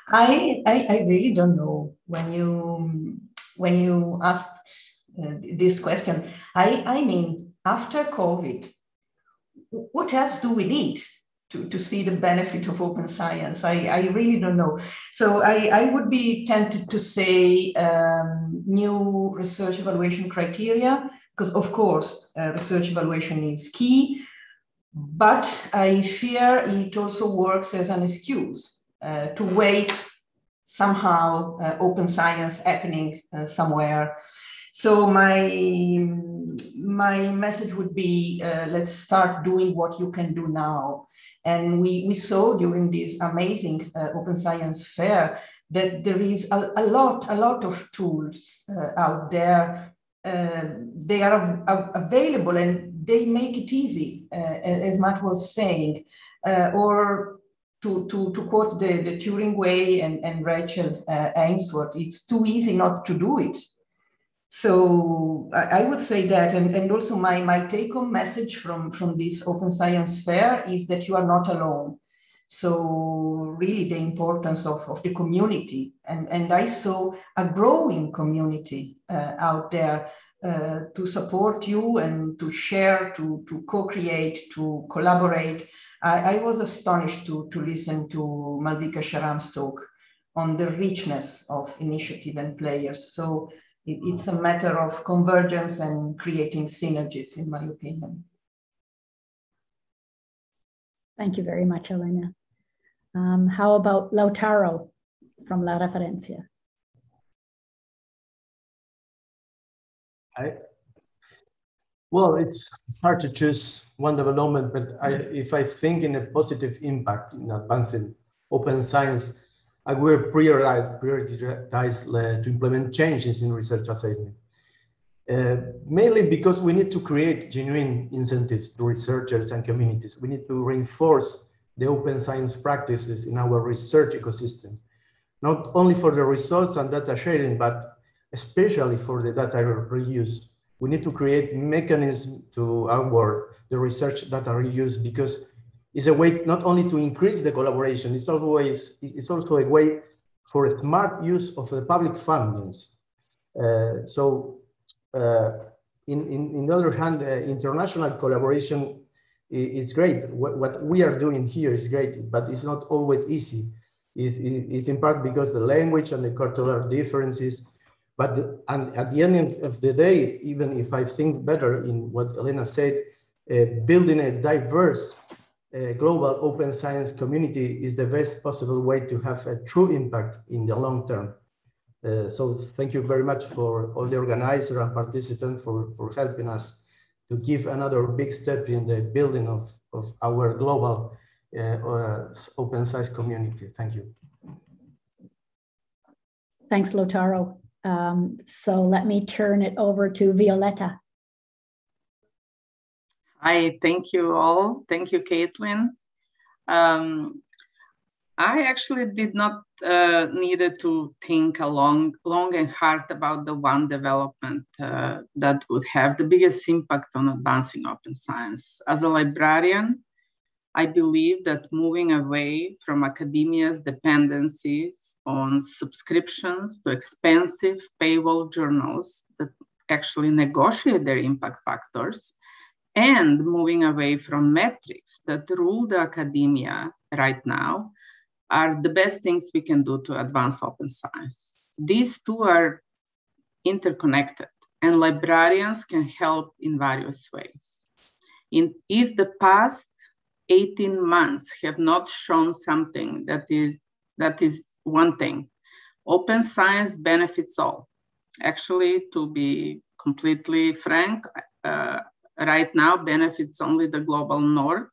I, I, I really don't know when you when you asked uh, this question. I I mean after COVID, what else do we need to, to see the benefit of open science? I, I really don't know. So I, I would be tempted to say um, new research evaluation criteria, because of course, uh, research evaluation is key, but I fear it also works as an excuse uh, to wait somehow uh, open science happening uh, somewhere. So my my message would be uh, let's start doing what you can do now. And we, we saw during this amazing uh, open science fair that there is a, a lot a lot of tools uh, out there. they are available and they make it easy, as Matt was saying. or to, to, to quote the, the Turing way and, and Rachel uh, Ainsworth, it's too easy not to do it. So I, I would say that, and, and also my, my take home message from, from this Open Science Fair is that you are not alone. So really the importance of, of the community. And, and I saw a growing community uh, out there uh, to support you and to share, to, to co-create, to collaborate. I, I, was astonished to, to listen to Malvika Sharan's talk on the richness of initiative and players. So it, it's a matter of convergence and creating synergies, in my opinion. Thank you very much, Elena. Um, how about Lautaro from La Referencia? Hi. Well, it's hard to choose one development, but I, if I think in a positive impact in advancing open science, I will prioritize, prioritize uh, to implement changes in research assessment. Uh, mainly because we need to create genuine incentives to researchers and communities. We need to reinforce the open science practices in our research ecosystem, not only for the results and data sharing, but especially for the data reuse. We need to create mechanisms to award the research data reuse because it's a way not only to increase the collaboration, it's always it's also a way for a smart use of the public fundings. Uh, so uh, in, in, in the other hand, uh, international collaboration is great. What, what, we are doing here is great, but it's not always easy. It's, it's in part because the language and the cultural differences. But the, and at the end of the day, even if I think better in what Elena said, uh, building a diverse global open science community is the best possible way to have a true impact in the long term. Uh, so thank you very much for all the organizers and participants for, for helping us to give another big step in the building of, of our global uh, uh, open science community. Thank you. Thanks, Lautaro. Um, so let me turn it over to Violeta. Hi, thank you all. Thank you, Caitlin. Um, I actually did not uh, needed to think a long, long and hard about the one development uh, that would have the biggest impact on advancing open science. As a librarian, I believe that moving away from academia's dependencies on subscriptions to expensive paywall journals that actually negotiate their impact factors and moving away from metrics that rule the academia right now are the best things we can do to advance open science. These two are interconnected and librarians can help in various ways. In, if the past 18 months have not shown something that is, that is one thing, open science benefits all. Actually, to be completely frank, uh, right now benefits only the global north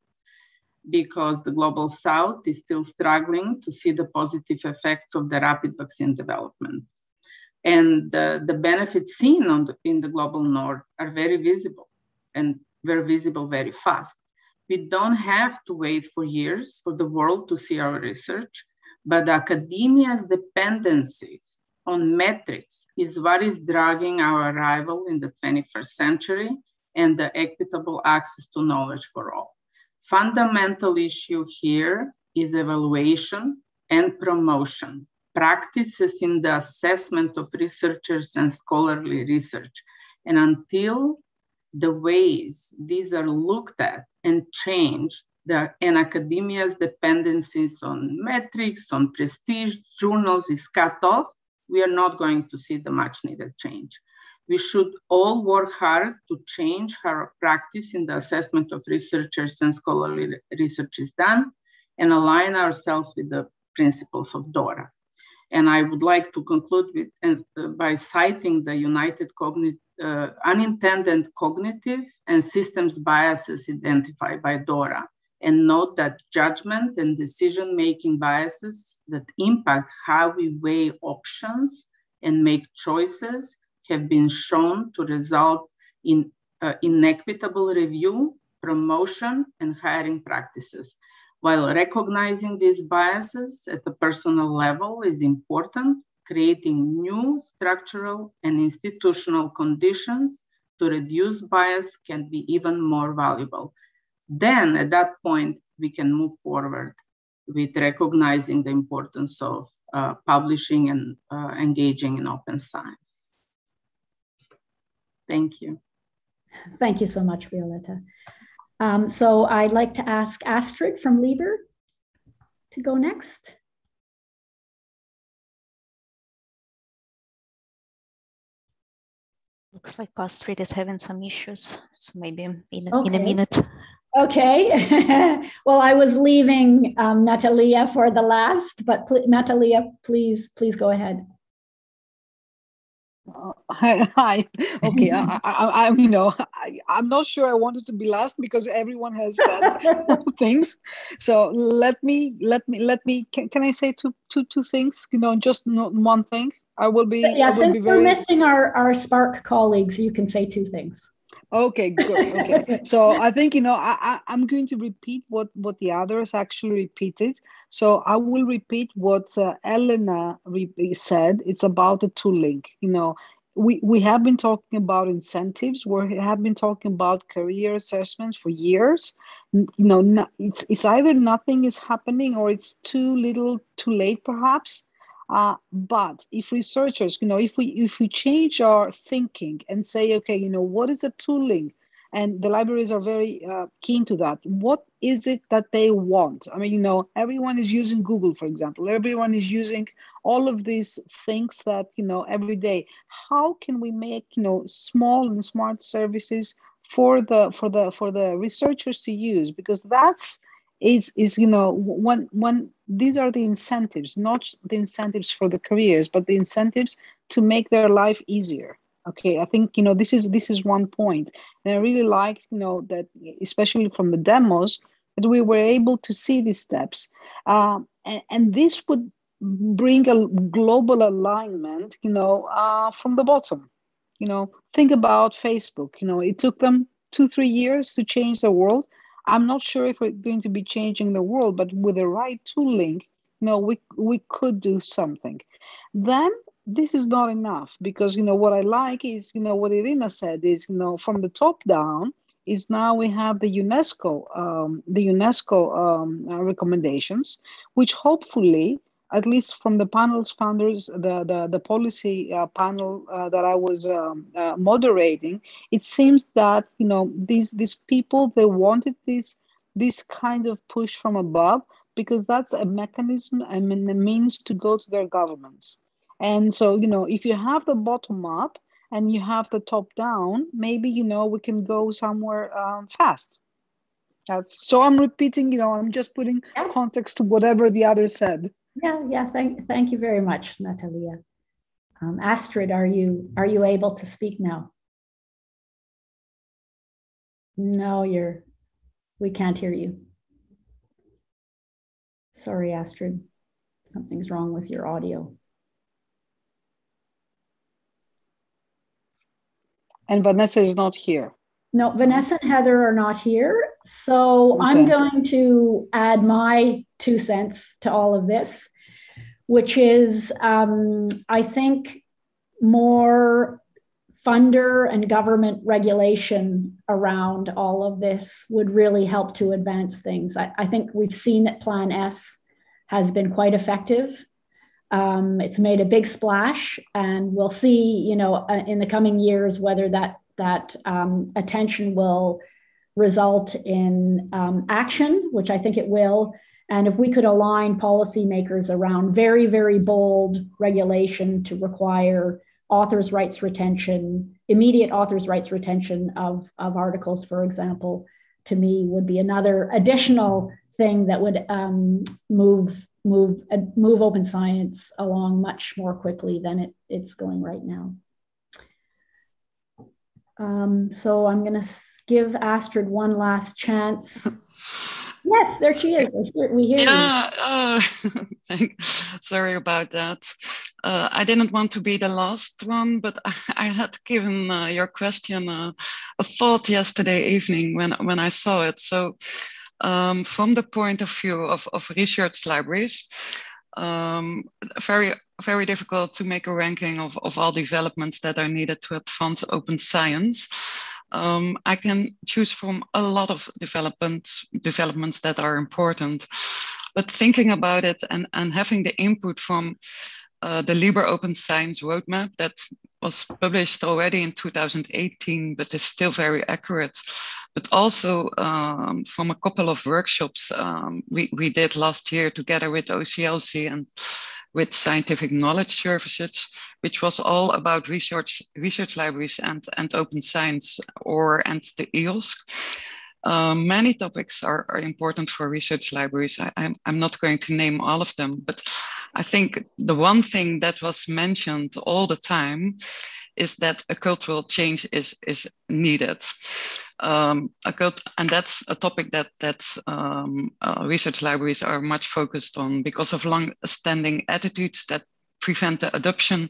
because the global south is still struggling to see the positive effects of the rapid vaccine development. And uh, the benefits seen the, in the global north are very visible and very visible very fast. We don't have to wait for years for the world to see our research, but academia's dependencies on metrics is what is dragging our arrival in the 21st century and the equitable access to knowledge for all. Fundamental issue here is evaluation and promotion, practices in the assessment of researchers and scholarly research. And until the ways these are looked at and changed, the, and academia's dependencies on metrics, on prestige journals is cut off, we are not going to see the much needed change. We should all work hard to change our practice in the assessment of researchers and scholarly research is done and align ourselves with the principles of DORA. And I would like to conclude with, uh, by citing the United Cognit uh, Unintended Cognitive and Systems Biases identified by DORA, and note that judgment and decision-making biases that impact how we weigh options and make choices have been shown to result in uh, inequitable review, promotion, and hiring practices. While recognizing these biases at the personal level is important, creating new structural and institutional conditions to reduce bias can be even more valuable. Then at that point, we can move forward with recognizing the importance of uh, publishing and uh, engaging in open science. Thank you. Thank you so much, Violeta. Um, so I'd like to ask Astrid from Liber to go next. Looks like Astrid is having some issues, so maybe in a, okay. in a minute. Okay. well, I was leaving um, Natalia for the last, but pl Natalia, please, please go ahead. Uh, hi. Okay, I, I, I, you know, I, I'm not sure I wanted to be last because everyone has said things. So let me, let me, let me. Can, can I say two, two, two things? You know, just not one thing. I will be. Yeah, will since be very... we're missing our our SPARC colleagues, you can say two things. Okay, good. Okay, so I think you know I, I am going to repeat what what the others actually repeated. So I will repeat what uh, Elena re- said. It's about the tooling. You know, we we have been talking about incentives. We have been talking about career assessments for years. You know, no, it's it's either nothing is happening or it's too little, too late, perhaps. Uh, but if researchers, you know, if we if we change our thinking and say, okay, you know, what is the tooling? And the libraries are very uh, keen to that. What is it that they want? I mean you know everyone is using google for example. Everyone is using all of these things that you know every day. How can we make you know small and smart services for the for the for the researchers to use? Because that's is is you know when when these are the incentives not the incentives for the careers but the incentives to make their life easier. Okay i think you know this is this is one point. And i really like you know that especially from the demos that we were able to see these steps. Um, and, and, this would bring a global alignment you know uh, from the bottom. You know think about facebook. You know it took them two three years to change the world i'm not sure if we're going to be changing the world but with the right tooling you know we we could do something. Then this is not enough because you know what I like is you know what Irina said is you know from the top down is now we have the UNESCO um, the UNESCO um, uh, recommendations, which hopefully at least from the panel's founders, the the, the policy uh, panel uh, that I was um, uh, moderating, it seems that you know these these people they wanted this this kind of push from above because that's a mechanism and a means to go to their governments. And so, you know, if you have the bottom up and you have the top down, maybe, you know, we can go somewhere um, fast. That's, so I'm repeating, you know, I'm just putting yeah. context to whatever the other said. Yeah, yeah. Thank, thank you very much, Natalia. Um, Astrid, are you are you able to speak now? No, you're. We can't hear you. Sorry, Astrid. Something's wrong with your audio. And Vanessa is not here. No, Vanessa and Heather are not here. So okay. I'm going to add my two cents to all of this, which is um, I think more funder and government regulation around all of this would really help to advance things. I, I think we've seen that Plan S has been quite effective um, it's made a big splash, and we'll see, you know, uh, in the coming years whether that that um, attention will result in um, action, which I think it will. And if we could align policymakers around very, very bold regulation to require authors' rights retention, immediate authors' rights retention of, of articles, for example, to me would be another additional thing that would um, move move uh, move open science along much more quickly than it, it's going right now. Um, so I'm going to give Astrid one last chance. yes, there she is. We hear yeah, uh, sorry about that. Uh, I didn't want to be the last one, but I, I had given uh, your question a thought yesterday evening when when I saw it. So um, from the point of view of, of research libraries, um, very very difficult to make a ranking of, of all developments that are needed to advance open science. Um, I can choose from a lot of developments developments that are important, but thinking about it and, and having the input from uh, the LIBER Open Science Roadmap that was published already in 2018, but is still very accurate. But also um, from a couple of workshops um, we, we did last year together with OCLC and with Scientific Knowledge Services, which was all about research, research libraries and, and open science or and the EOSC. Um, many topics are, are, important for research libraries. I, I'm, I'm not going to name all of them, but I think the one thing that was mentioned all the time is that a cultural change is, is needed. Um, cult- and that's a topic that, that um, uh, research libraries are much focused on because of long-standing attitudes that prevent the adoption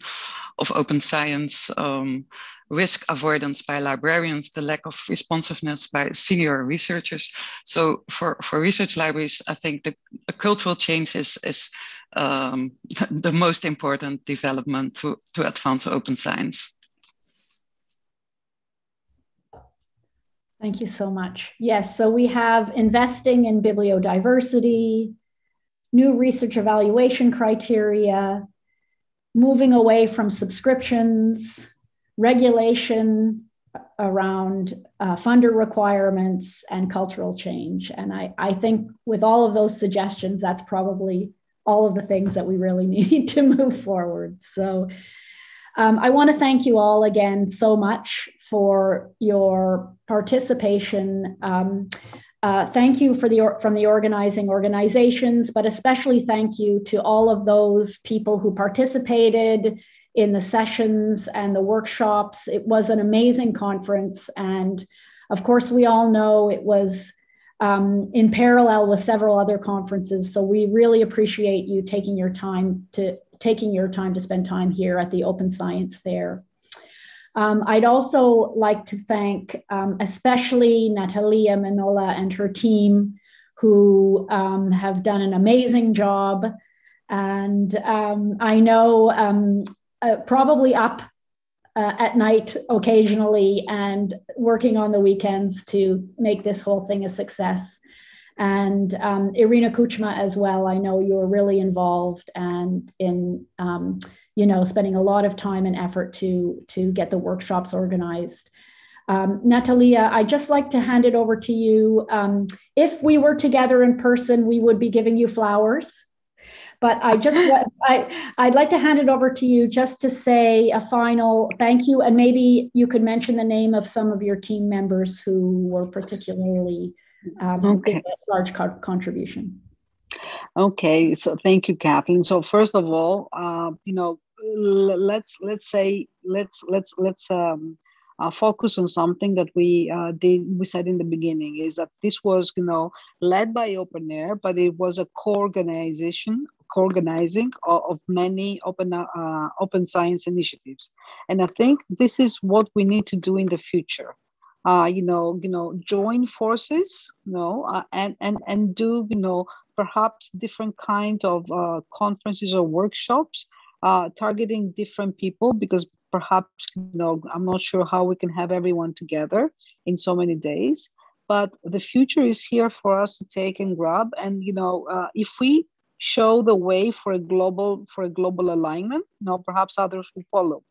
of open science, um, risk avoidance by librarians, the lack of responsiveness by senior researchers. So for, for research libraries, I think the, the cultural change is, is um, the most important development to, to advance open science. Thank you so much. Yes, so we have investing in bibliodiversity, new research evaluation criteria, moving away from subscriptions, regulation around uh, funder requirements, and cultural change. And I, I think with all of those suggestions, that's probably all of the things that we really need to move forward. So um, I want to thank you all again so much for your participation. Um, uh, thank you for the from the organizing organizations, but especially thank you to all of those people who participated in the sessions and the workshops. It was an amazing conference, and of course, we all know it was um, in parallel with several other conferences. So we really appreciate you taking your time to taking your time to spend time here at the Open Science Fair. Um, I'd also like to thank um, especially Natalia Manola and her team who um, have done an amazing job. And um, I know um, uh, probably up uh, at night occasionally and working on the weekends to make this whole thing a success. And um, Irina Kuchma as well. I know you're really involved and in you know spending a lot of time and effort to to get the workshops organized. Um, Natalia, I'd just like to hand it over to you. Um, if we were together in person, we would be giving you flowers. But I just I I'd like to hand it over to you just to say a final thank you, and maybe you could mention the name of some of your team members who were particularly um, okay. large co- contribution. Okay, so thank you, Kathleen. So first of all, uh, you know, let's let's say let's let's let's um, uh, focus on something that we uh, did we said in the beginning is that this was you know led by OpenAIRE but it was a co-organization co-organizing of, of many open uh, open science initiatives. And i think this is what we need to do in the future. Uh, you know, you know, join forces, you know, uh, and and and do, you know, perhaps different kind of uh, conferences or workshops uh, targeting different people because perhaps you know i'm not sure how we can have everyone together in so many days but the future is here for us to take and grab. And you know uh, if we show the way for a global for a global alignment you know perhaps others will follow.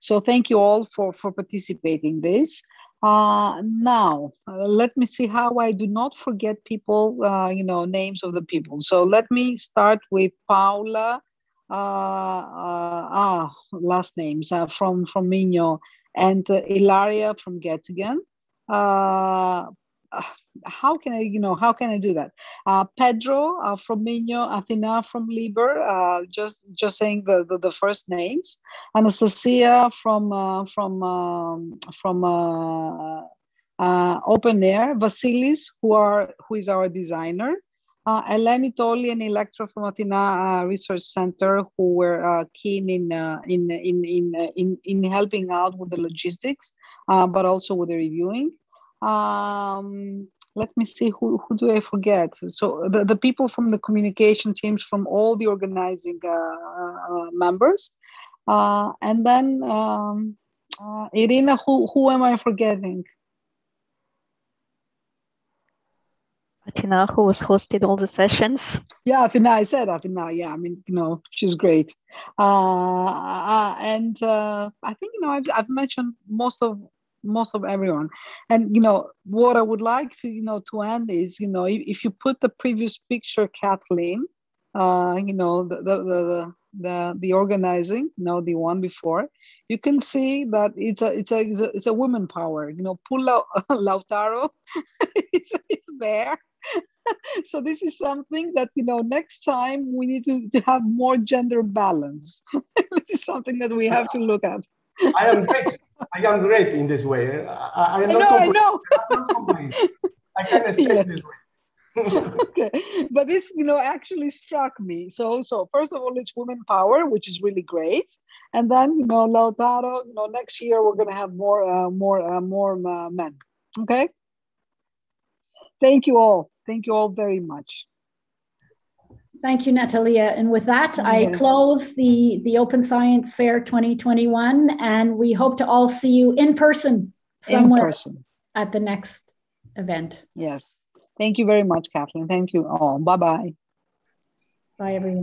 So thank you all for for participating this. Uh, now, uh, let me see how I do not forget people, uh, you know, names of the people. So let me start with Paula, ah, last names uh, from, from Minho, and Ilaria from Göttingen how can I, you know, how can I do that? Uh, Pedro uh, from Minho, Athena from LIBER, uh, just just saying the, the, the, first names. Anastasia from uh, from um, from uh, uh, OpenAIRE, Vasilis, who are who is our designer. Uh, Eleni Toli and Electra from Athena Research Center, who were keen in, in, in, in, in, in helping out with the logistics, but also with the reviewing. Um, let me see who, who do I forget? So the, the people from the communication teams from all the organizing uh, uh, members. Uh, and then um, uh, Irina, who, who am I forgetting? Athena, who was hosted all the sessions. Yeah, Athena, I said Athena. Yeah, I mean, you know, she's great. Uh, uh, and uh, I think, you know, I've, I've mentioned most of most of everyone and you know what i would like to you know to end is you know if, if you put the previous picture kathleen uh you know the the the, the, the organizing you know the one before you can see that it's a it's a it's a, it's a woman power you know Pula Lautaro is, is there so this is something that you know next time we need to, to have more gender balance. This is something that we have to look at. I am great. I am great in this way. I, I, know, I know. I can stay yes. this way. okay. But this you know actually struck me. So so first of all it's women power which is really great. And then you know Lautaro you know next year we're going to have more uh, more uh, more uh, men. Okay thank you all thank you all very much Thank you, Natalia. And with that, I close the, the Open Science Fair 2021, and we hope to all see you in person somewhere in person. at the next event. Yes. Thank you very much, Kathleen. Thank you all. Bye-bye. Bye, everyone.